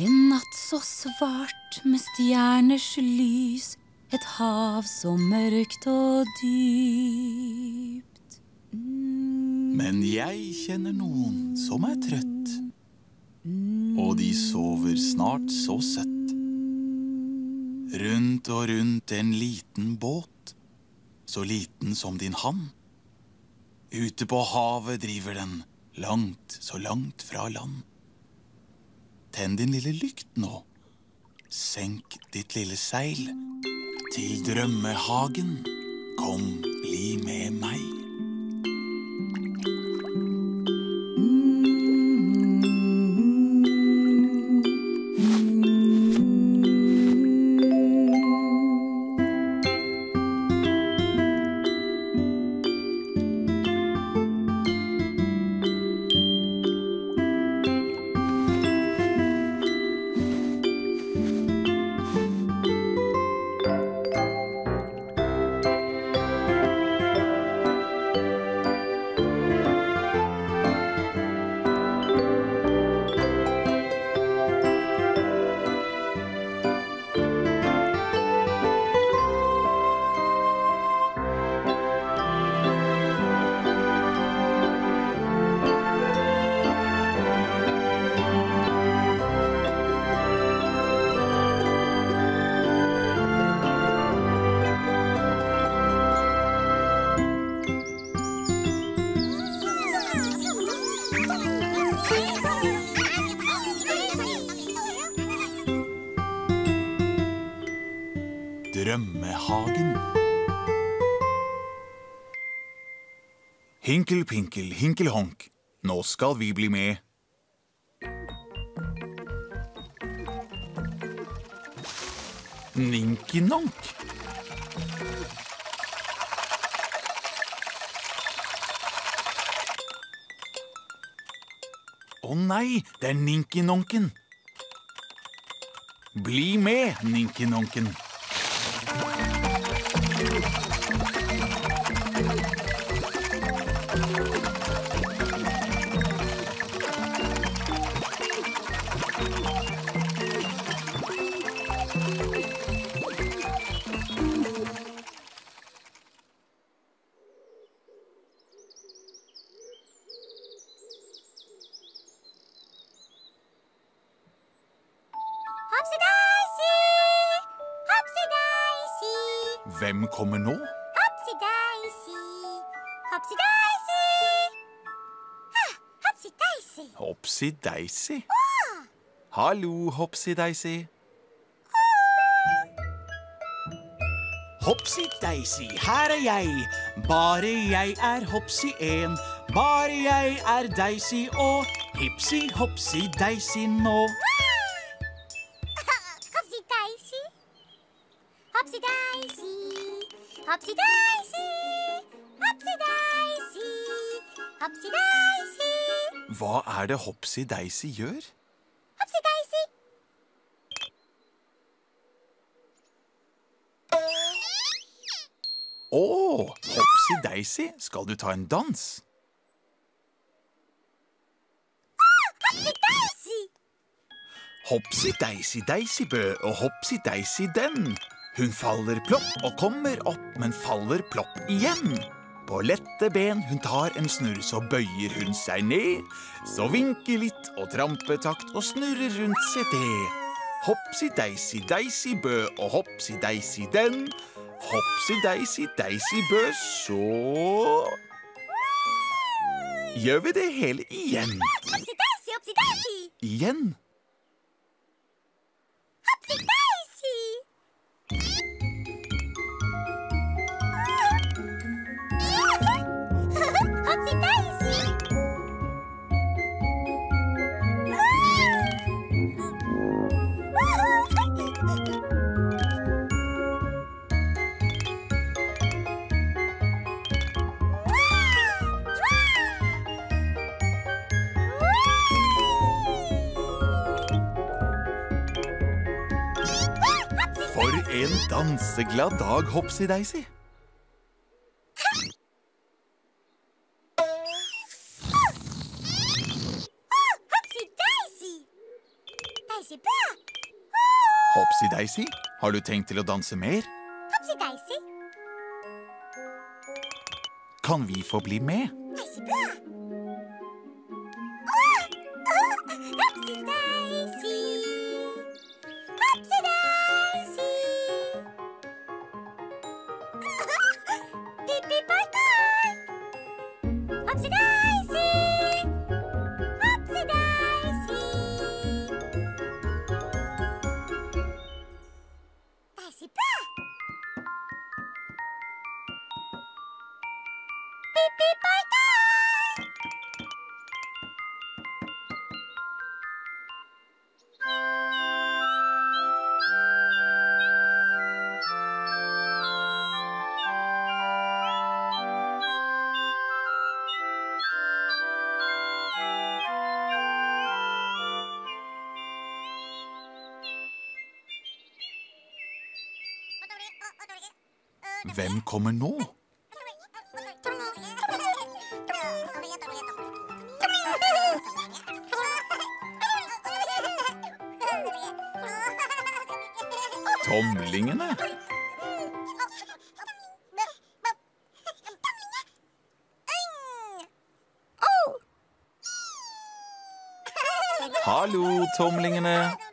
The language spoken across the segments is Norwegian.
En natt så svart med stjerners lys, et hav så mørkt og dypt. Mm. Men jeg kjenner noen som er trøtt, og de sover snart så søtt. Rundt og rundt en liten båt, så liten som din hand. Ute på havet driver den, langt, så langt fra land. Tenn din lille lykt nå. Senk ditt lille seil. Til drømmehagen. Kom, bli med meg. Hinkel pinkel hinkel honk. Nå skal vi bli med. Ninkinonk. Å nei, det er Ninkinonken. Bli med, Ninkinonken. Hvem kommer nå? Hopsi-daisy! Hopsi-daisy! Ah, Hopsi-daisy! Hopsi-Daisy. Hallo, Hopsi-Daisy. Hopsi-Daisy, her er jeg. Bare jeg er Hopsi 1. Bare jeg er Daisy og hipsi-hopsi-Daisy nå. Hopsi-daisy! Hopsi-daisy! Hopsi-daisy! Hva er det Hopsi-Daisy gjør? Hopsi-daisy! Å, Hopsi-Daisy, skal du ta en dans? Hopsi-daisy! Hopsi-Daisy-Daisy-bø og Hopsi-Daisy den. Hun faller plopp og kommer opp, men faller plopp igjen. På lette ben hun tar en snurr, så bøyer hun seg ned. Så vinker litt og trampetakt og snurrer rundt seg det. Hopsi-Daisy-Daisy-bø og Hopsi-Daisy den. Hopsi-Daisy-Daisy-bø, så Gjør vi det hele igjen. Hopsi-daisy! Hopsi-daisy! Igjen. Danseglad dag, Hopsi-Daisy. Hopsi-daisy! Hopsi-Daisy, har du tenkt til å danse mer? Hopsi Daisy. Kan vi få bli med? Daisy Hvem kommer nå? Tomlingene? Hallo, tomlingene.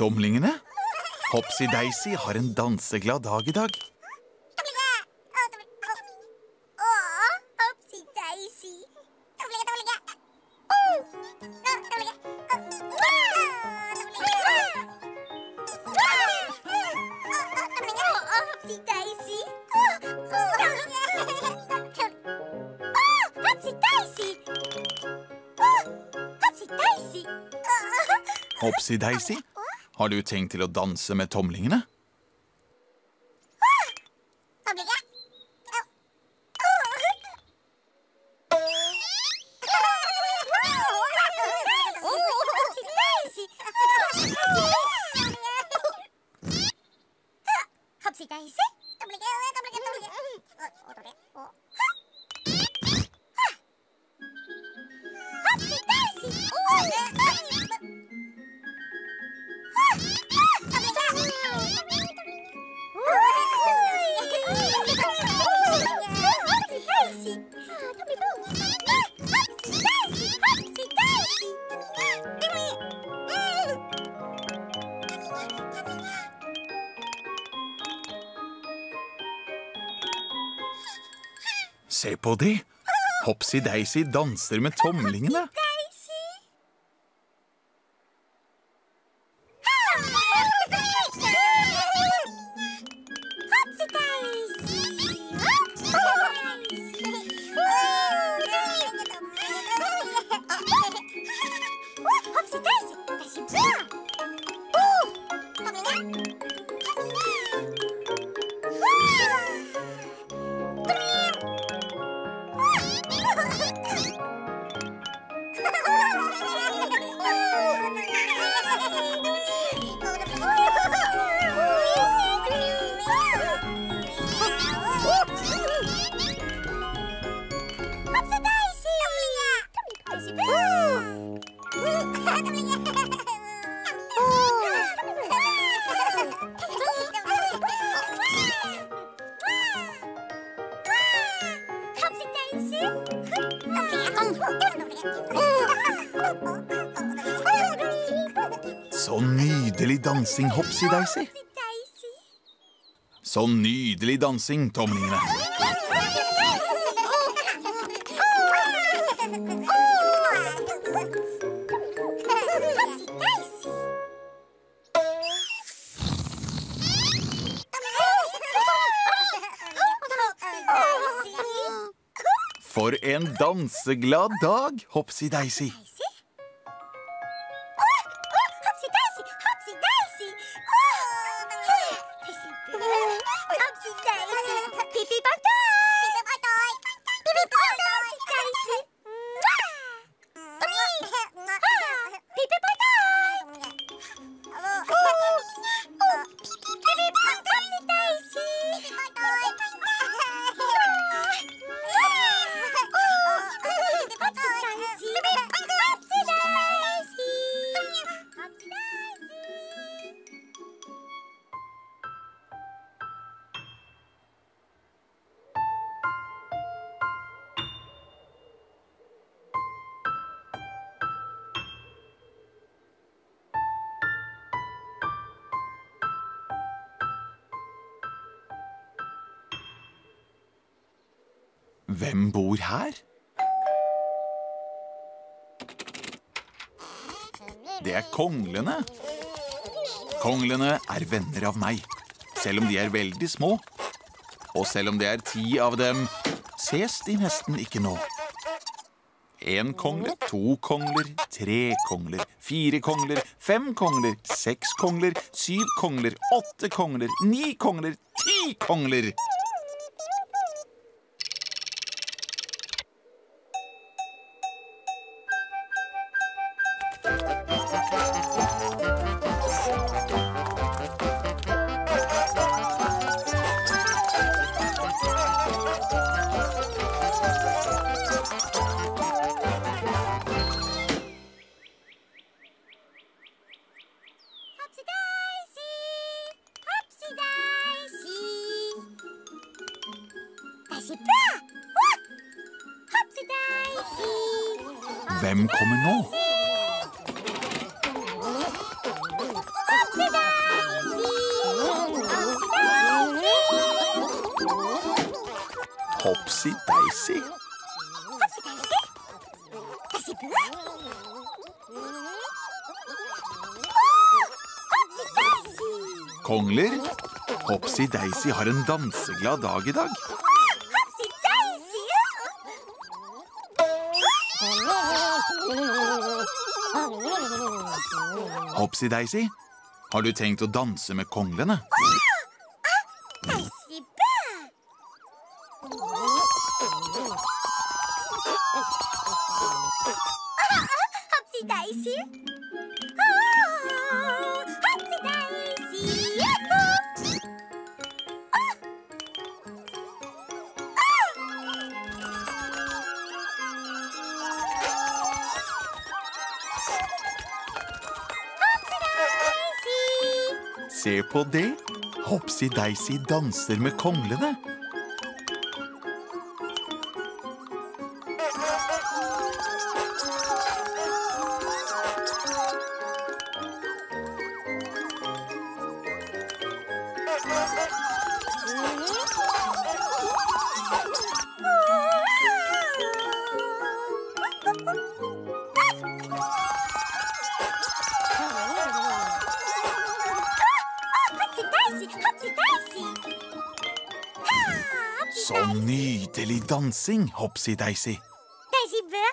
Tomlingene, Hopsi-Daisy har en danseglad dag i dag. Hopsi-Daisy, har du tenkt til å danse med tomlingene? På de! Hopsi-Daisy danser med tomlingene. Så nydelig dansing, Hopsi-Daisy. Så nydelig dansing, tomlingene. Danseglad dag, Hopsi-Deisi. Hvem bor her? Det er konglene. Konglene er venner av meg, selv om de er veldig små. Og selv om det er ti av dem, ses de nesten ikke nå. Én kongle, to kongler, tre kongler, fire kongler, fem kongler, seks kongler, syv kongler, åtte kongler, ni kongler, ti kongler. Hvem kommer nå? Hopsi-Deisi. Åh! Hopsi Daisy! Kongler, har en danseglad dag i dag. Hopsi-Deisi, har du tenkt å danse med konglene? Se på det! Hopsi-Deisi danser med konglene. Dansing, Hopsi-Daisy. Daisy Bø.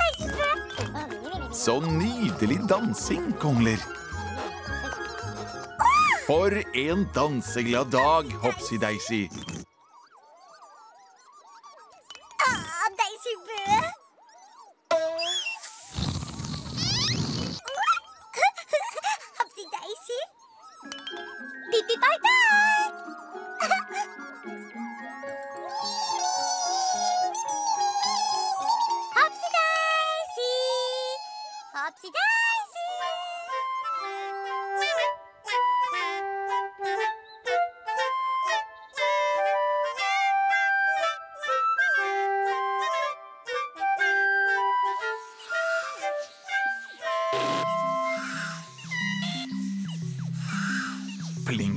Daisy Bø. Så nydelig dansing, kongler. For en danseglad dag, Hopsi-Deisi.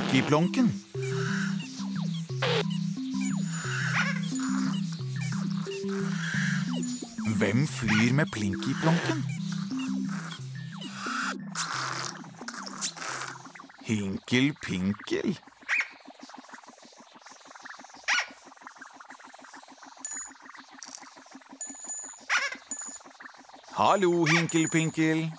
Monkeyplonken. Hvem flyr med Plinkyplonken? Hinkel Pinkel. Hallo, Hinkel Pinkel.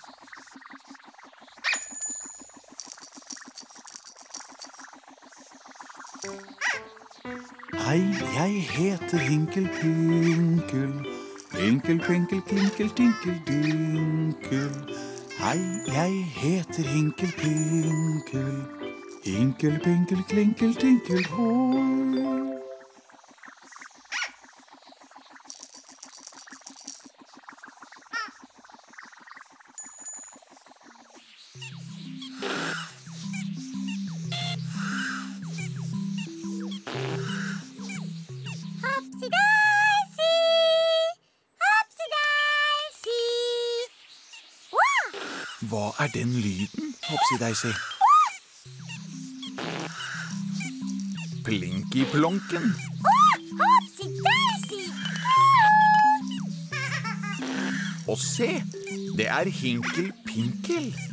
Hei, jeg heter Hinkelpinkel. Hinkelpinkel, klinkel, tinkel, dinkel. Hei, jeg heter Hinkelpinkel. Hinkelpinkel, den lyden, Hopsi-Daisy? Plinky-plonken. Hopsi-daisy! Og se, det er Hinkel-Pinkel.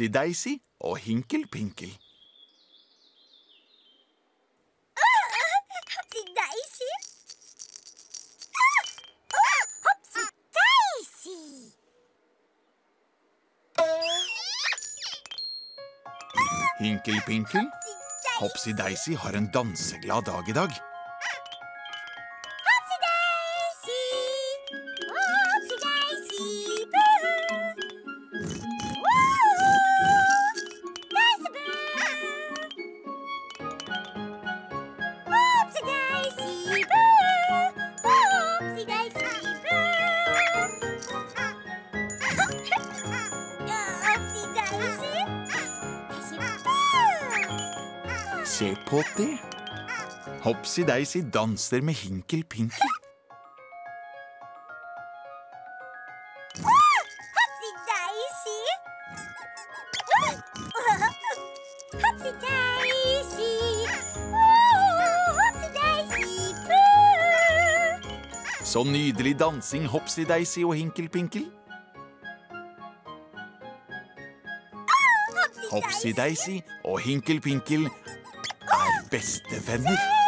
Hopsi-Daisy og Hinkel-Pinkel. Hopsi-daisy! Hopsi-daisy! Hinkel-Pinkel, Hopsi-Daisy har en danseglad dag i dag. Hopsi-Daisy danser med Hinkel-Pinkel. Så nydelig dansing, Hopsi-Daisy og Hinkel-Pinkel. Hopsi-Daisy og Hinkel-Pinkel er bestevenner.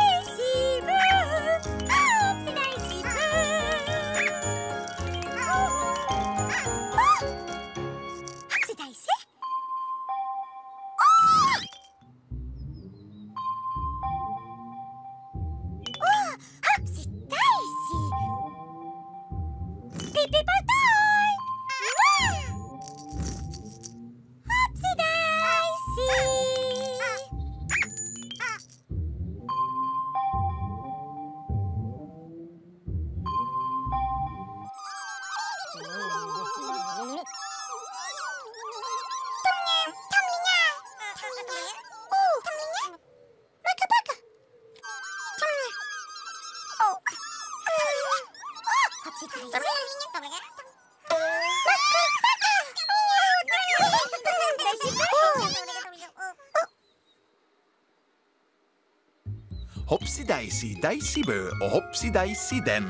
Hopsi-Daisy, deisi bø og hopsi-deisi den.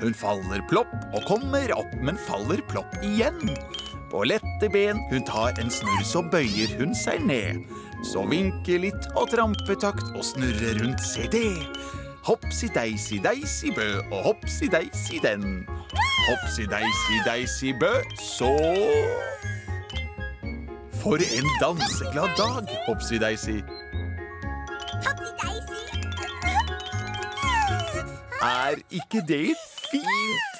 Hun faller plopp og kommer opp, men faller plopp igjen. På lette ben hun tar en snurr, så bøyer hun seg ned. Så vinker litt og trampetakt og snurrer rundt, se det. Hopsi-deisi, deisi bø og Hopsi-Daisy den. Hopsi-Daisy, Daisy-bø, så For en danseglad dag. Hopsi-daisy! Er ikke det fint?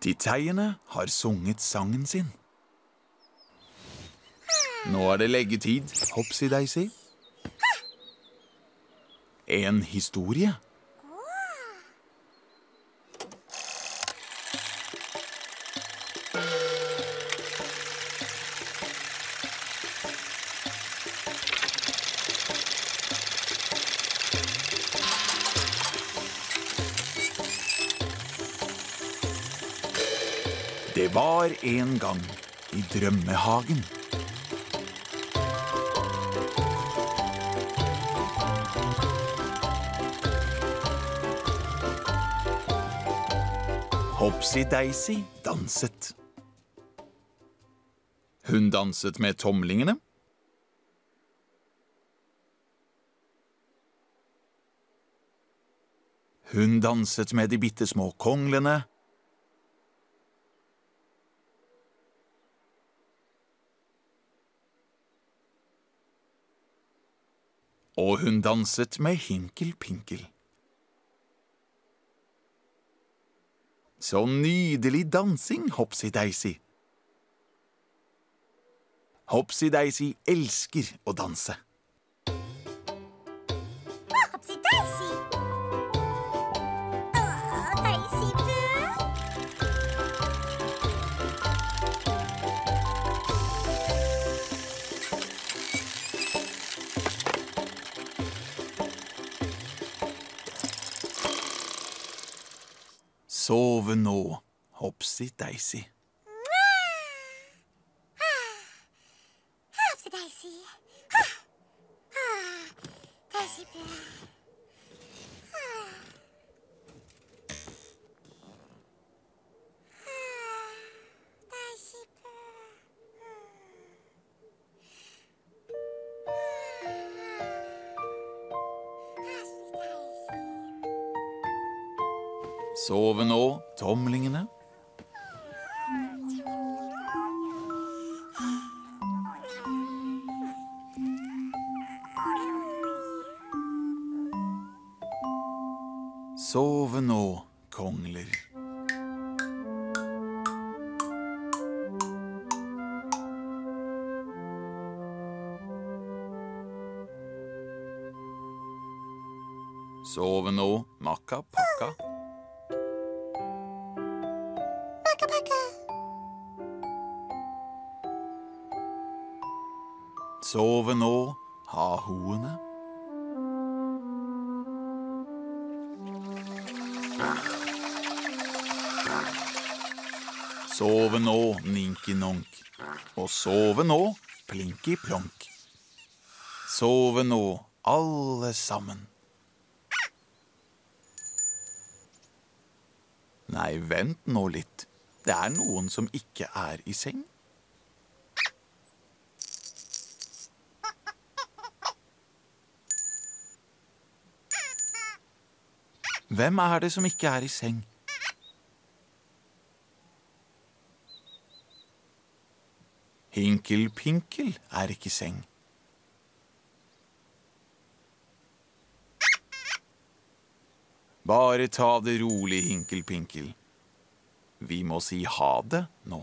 Titeiene har sunget sangen sin. Nå er det leggetid, Hopsi-Daisy. En historie. En gang i drømmehagen. Hopsi-Daisy danset. Hun danset med tomlingene. Hun danset med de bitte små konglene. Og hun danset med Hinkel Pinkel. Så nydelig dansing, Hopsi-Daisy. Hopsi-Daisy elsker å danse. Sove nå. Hopsi Sove nå, makka pakka. Makka pakka. Sove nå, ha-hoene. Sove nå, ninkinonk, Og sove nå, plinki-plonk. Sove nå, alle sammen. Nei, vent nå litt. Det er noen som ikke er i seng. Hvem er det som ikke er i seng? Hinkelpinkel er ikke i seng. Bare ta det rolig, Hinkel Pinkel. Vi må si ha det nå.